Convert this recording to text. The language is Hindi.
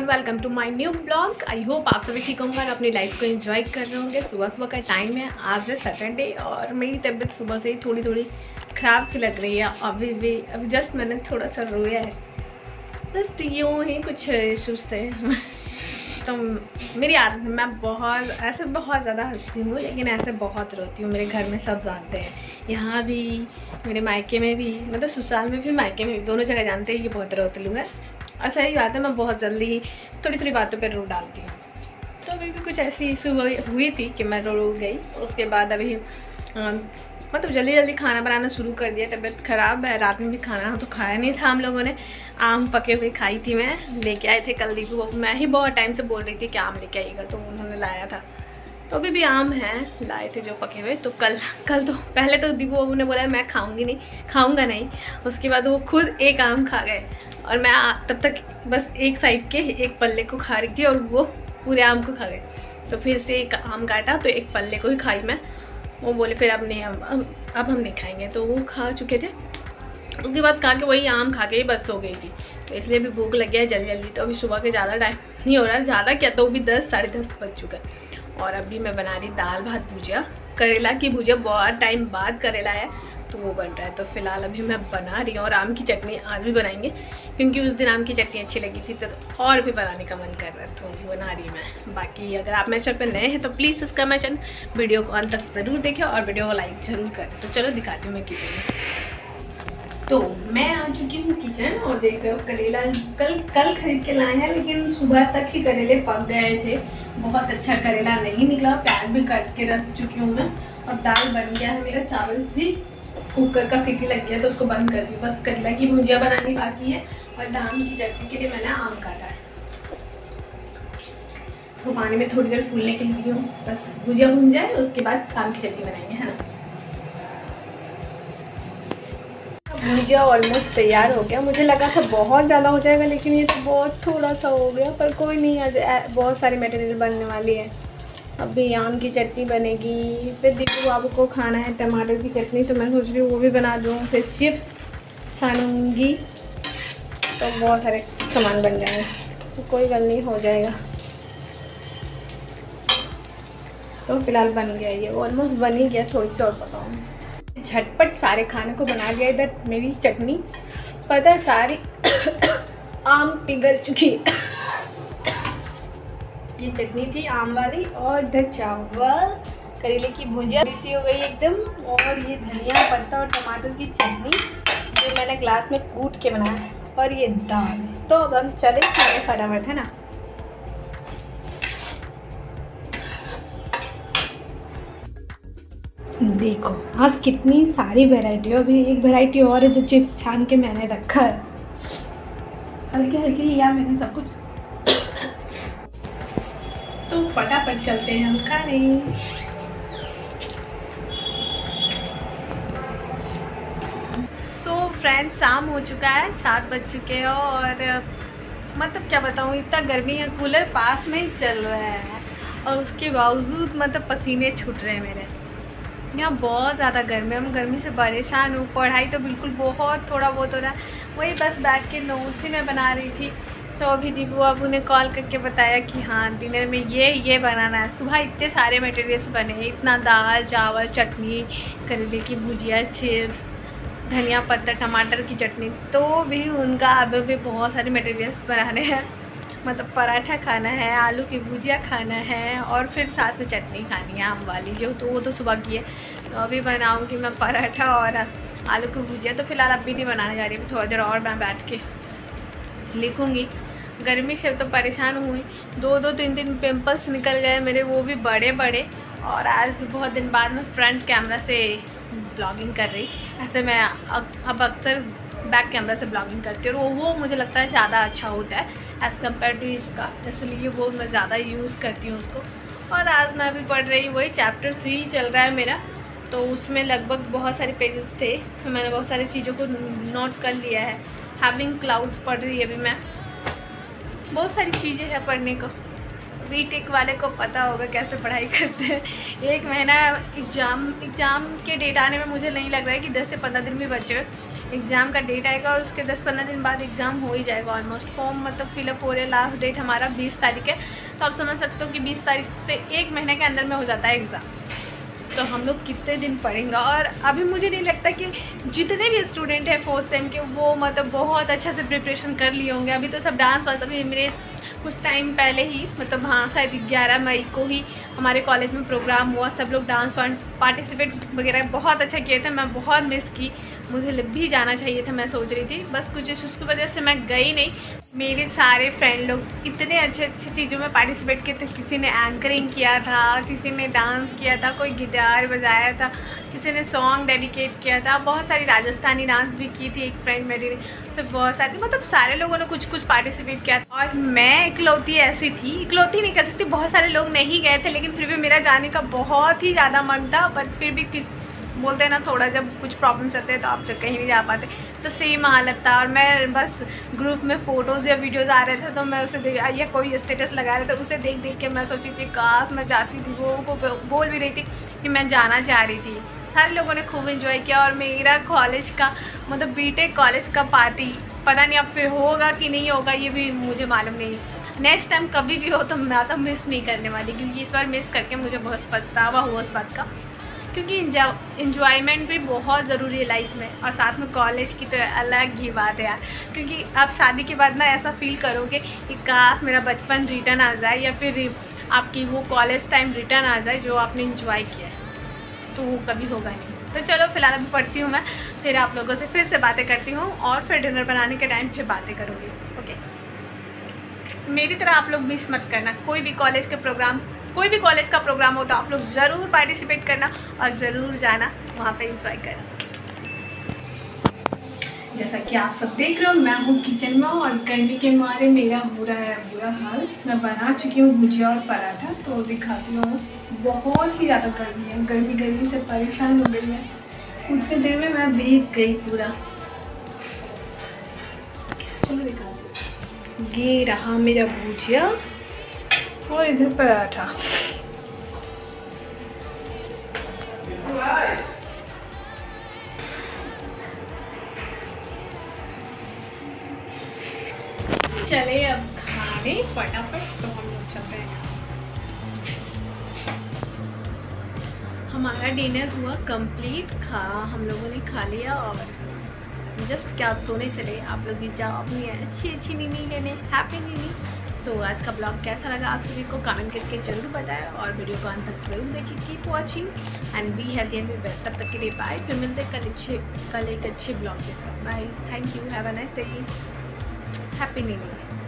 Everyone welcome to my new blog I hope आप सभी ठीक होंगे और अपनी लाइफ को एंजॉय कर रहे होंगे. सुबह सुबह का टाइम है. आज है सैटरडे और मेरी तबीयत सुबह से ही थोड़ी थोड़ी ख़राब सी लग रही है. अभी भी, अभी जस्ट मैंने थोड़ा सा रोया है. जस्ट यूँ ही कुछ इशूज़ थे. तो मेरी आदत मैं बहुत, ऐसे बहुत ज़्यादा हंसती हूँ, लेकिन ऐसे बहुत रोती हूँ. मेरे घर में सब जानते हैं. यहाँ भी, मेरे मायके में भी मतलब ससुराल में भी, मायके में भी, दोनों जगह जानते हैं ये बहुत रोतलू है और सही बात है, मैं बहुत जल्दी ही थोड़ी थोड़ी बातों पर रो डालती हूँ। तो अभी भी कुछ ऐसी इशू हुई थी कि मैं रो गई, उसके बाद अभी मतलब जल्दी जल्दी खाना बनाना शुरू कर दिया, तबीयत ख़राब है, रात में भी खाना तो खाया नहीं था हम लोगों ने, आम पके हुए खाई थी मैं, लेके आए थे कल दीपू, मैं ही बहुत टाइम से बोल रही थी कि आम लेके आइएगा तो उन्होंने लाया था। तो अभी भी आम हैं, लाए थे जो पके हुए तो कल कल तो पहले तो दीपू बाबू ने बोला मैं खाऊँगी नहीं, खाऊँगा नहीं। उसके बाद वो खुद एक आम खा गए, और मैं तब तक बस एक साइड के एक पल्ले को खा रही थी, और वो पूरे आम को खा गए। तो फिर से एक आम काटा तो एक पल्ले को ही खाई मैं। वो बोले, फिर अब नहीं, अब अब हम नहीं खाएँगे। तो वो खा चुके थे। उसके बाद खा के वही आम खा के ही बस सो गई थी। तो इसलिए भी भूख लग गया जल्दी जल्दी तो अभी सुबह के ज़्यादा टाइम नहीं हो रहा, ज़्यादा क्या तो भी दस, साढ़े दस बज चुका है। और अभी मैं बना रही दाल भात भुजिया। करेला की भुजिया, बहुत टाइम बाद करेला है तो वो बन रहा है। तो फ़िलहाल अभी मैं बना रही हूँ और आम की चटनी आज भी बनाएँगे, क्योंकि उस दिन आम की चटनी अच्छी लगी थी तो और भी बनाने का मन कर रहा है तो अभी बना रही मैं। बाकी अगर आप मेरे चैनल पर नए हैं तो प्लीज़ इसका मैं चैनल वीडियो को अंत तक ज़रूर देखें और वीडियो को लाइक ज़रूर करें। तो चलो दिखाती हूँ मैं किचन में। तो मैं आ चुकी हूँ किचन और देख रहे हो करेला कल कल खरीद के लाए हैं, लेकिन सुबह तक ही करेले पक गए थे। बहुत अच्छा करेला नहीं निकला प्याज भी काट के रख चुकी हूँ मैं। और दाल बन गया है, मेरा चावल भी कुकर का सीटी लग गया तो उसको बंद कर दी। बस करेला की भुजिया बनानी बाकी है और दाम की चटनी के लिए मैंने आम काटा है। तो पानी में थोड़ी देर फूलने के लिए हूँ। बस भुजिया भून जाए, उसके बाद आम की चटनी बनाएँगे, है ना? भुजिया ऑलमोस्ट तैयार हो गया। मुझे लगा था बहुत ज़्यादा हो जाएगा, लेकिन ये तो बहुत थोड़ा सा हो गया, पर कोई नहीं, आज बहुत सारी मटेरियल बनने वाली है। अभी आम की चटनी बनेगी, फिर दीपू बाबू को खाना है, टमाटर की चटनी तो मैं सोच रही हूँ वो भी बना दूँ, फिर चिप्स छानूँगी तो बहुत सारे सामान बन जाएँगे तो कोई गल नहीं, हो जाएगा। तो फ़िलहाल बन गया ये ऑलमोस्ट बन ही गया, थोड़ी सी और बताऊँ। झटपट सारे खाने को बना दिया इधर मेरी चटनी। पता है सारी आम पिघल चुकी ये चटनी थी, आम वाली और इधर चावल, करेले की भुजिया सी हो गई एकदम। और ये धनिया पत्ता और टमाटर की चटनी, जो मैंने ग्लास में कूट के बनाया। और ये दाल। तो अब हम चले खाने फटाफट, है ना? देखो, आज कितनी सारी वैरायटी अभी एक वैरायटी और है जो चिप्स छान के मैंने रखा है। हल्के हल्के लिया मैंने सब कुछ। तो फटाफट चलते हैं हम खाने। सो फ्रेंड्स शाम हो चुका है, सात बज चुके हैं और मतलब क्या बताऊँ, इतना गर्मी है कूलर पास में ही चल रहा है। और उसके बावजूद मतलब पसीने छूट रहे हैं मेरे। यहाँ बहुत ज़्यादा गर्मी है। मैं गर्मी से परेशान हूँ। पढ़ाई तो बिल्कुल बहुत थोड़ा बहुत हो रहा है। वही बस बैठ के नोट्स ही मैं बना रही थी। तो अभी दीपू बाबू ने कॉल करके बताया कि हाँ डिनर में ये ये बनाना है। सुबह इतने सारे मटेरियल्स बने इतना दाल, चावल, चटनी, करेले की भुजिया चिप्स धनिया पत्ता, टमाटर की चटनी। तो भी उनका अभी भी बहुत सारे मटेरियल्स बनाने हैं। मतलब पराठा खाना है, आलू की भुजिया खाना है और फिर साथ में चटनी खानी है, आम वाली, जो तो वो तो सुबह की है। तो अभी बनाऊँगी मैं पराठा और आलू की भुजिया। तो फ़िलहाल अभी नहीं बनाने जा रही थोड़ी देर और मैं बैठ के लिखूँगी। गर्मी से तो परेशान हुई दो दो, तीन तीन पिंपल्स निकल गए मेरे, वो भी बड़े बड़े और आज बहुत दिन बाद मैं फ्रंट कैमरा से ब्लॉगिंग कर रही। ऐसे मैं अब अक्सर बैक कैमरा से ब्लॉगिंग करती हूँ और वो मुझे लगता है ज़्यादा अच्छा होता है एज़ कंपेयर टू इसका। इसलिए वो मैं ज़्यादा यूज़ करती हूँ उसको। और आज मैं अभी पढ़ रही हूँ, वही चैप्टर थ्री चल रहा है मेरा। तो उसमें लगभग बहुत सारे पेजेस थे। तो मैंने बहुत सारी चीज़ों को नोट कर लिया है। हैविंग क्लाउड्स पढ़ रही है अभी मैं। बहुत सारी चीज़ें हैं पढ़ने को। बी टेक वाले को पता होगा कैसे पढ़ाई करते हैं। एक महीना एग्ज़ाम एग्ज़ाम के डेट आने में मुझे नहीं लग रहा है कि दस से पंद्रह दिन भी बचे एग्ज़ाम का डेट आएगा और उसके 10-15 दिन बाद एग्ज़ाम हो ही जाएगा ऑलमोस्ट फॉर्म मतलब फिलअप हो रहा है। लास्ट डेट हमारा 20 तारीख है। तो आप समझ सकते हो कि 20 तारीख से एक महीने के अंदर में हो जाता है एग्ज़ाम तो हम लोग कितने दिन पढ़ेंगे? और अभी मुझे नहीं लगता कि जितने भी स्टूडेंट हैं फोर्थ सेम के, वो मतलब बहुत अच्छा से प्रिपरेशन कर लिए होंगे। अभी तो सब डांस वांस अभी मेरे कुछ टाइम पहले ही मतलब हाँ शायद ग्यारह मई को ही हमारे कॉलेज में प्रोग्राम हुआ। सब लोग डांस वांस पार्टिसिपेट वगैरह बहुत अच्छा किए थे। मैं बहुत मिस की। मुझे भी जाना चाहिए था, मैं सोच रही थी। बस कुछ इश्यूज़ की वजह से मैं गई नहीं। मेरे सारे फ्रेंड लोग इतने अच्छे अच्छे चीज़ों में पार्टिसिपेट किए थे। किसी ने एंकरिंग किया था, किसी ने डांस किया था, कोई गिटार बजाया था। किसी ने सॉन्ग डेडिकेट किया था। बहुत सारी राजस्थानी डांस भी की थी एक फ्रेंड मेरी ने। फिर बहुत सारी मतलब सारे लोगों ने कुछ कुछ पार्टिसिपेट किया था। और मैं इकलौती ऐसी थी। इकलौती नहीं कह सकती, बहुत सारे लोग नहीं गए थे, लेकिन फिर भी मेरा जाने का बहुत ही ज़्यादा मन था। बट फिर भी किस, बोलते हैं ना, थोड़ा जब कुछ प्रॉब्लम्स आते हैं तो आप जब कहीं नहीं जा पाते। तो सेम हालत था। और मैं बस ग्रुप में फ़ोटोज़ या वीडियोज़ आ रहे थे तो मैं उसे देख, या कोई स्टेटस लगा रहे थे, उसे देख देख के मैं सोची थी, काश मैं जाती थी। वो को बोल भी रही थी कि मैं जाना चाह रही थी। सारे लोगों ने खूब इन्जॉय किया और मेरा कॉलेज का मतलब बीटेक कॉलेज का पार्टी पता नहीं अब फिर होगा कि नहीं होगा, ये भी मुझे मालूम नहीं। नेक्स्ट टाइम कभी भी हो तो मैं तो मिस नहीं करने वाली, क्योंकि इस बार मिस करके मुझे बहुत पछतावा हुआ उस बात का। क्योंकि इन्जॉयमेंट भी बहुत ज़रूरी है लाइफ में, और साथ में कॉलेज की तो अलग ही बात है यार। क्योंकि आप शादी के बाद ना ऐसा फील करोगे कि काश मेरा बचपन रिटर्न आ जाए या फिर आपकी वो कॉलेज टाइम रिटर्न आ जाए जो आपने इन्जॉय किया तो वो कभी होगा नहीं। तो चलो, फ़िलहाल अभी पढ़ती हूँ मैं, फिर आप लोगों से फिर से बातें करती हूँ और फिर डिनर बनाने के टाइम फिर बातें करूँगी, ओके? मेरी तरह आप लोग मिस मत करना। कोई भी कॉलेज के प्रोग्राम कोई भी कॉलेज का प्रोग्राम हो तो आप लोग ज़रूर पार्टिसिपेट करना और ज़रूर जाना, वहाँ पे इंजॉय करना। जैसा कि आप सब देख रहे हो, मैं हूँ किचन में और गर्मी के मारे मेरा बुरा है, बुरा हाल। मैं बना चुकी हूँ भुजिया और पराठा तो दिखाती हूँ बहुत ही ज़्यादा गर्मी है। गर्मी गर्मी से परेशान हो गई है उतने देर में मैं भीग गई पूरा। चलो दिखाती ये रहा मेरा भुजिया और इधर पराठा। चले अब खाने, फटाफट तो हम लोग चलते हैं। हमारा डिनर हुआ कंप्लीट, खा, हम लोगों ने खा लिया और जस्ट क्या सोने चले। आप लोग भी जाओ अपनी अच्छी अच्छी नीनी लेने। हैप्पी नीनी। सो आज का ब्लॉग कैसा लगा आप सभी को? कमेंट करके ज़रूर बताएँ और वीडियो को अंत तक ज़रूर देखिए। Keep watching and be healthy and best तब तक के लिए बाय फिर मिलते कल अच्छे, कल एक अच्छे ब्लॉग के साथ। Bye thank you have a nice day happy new year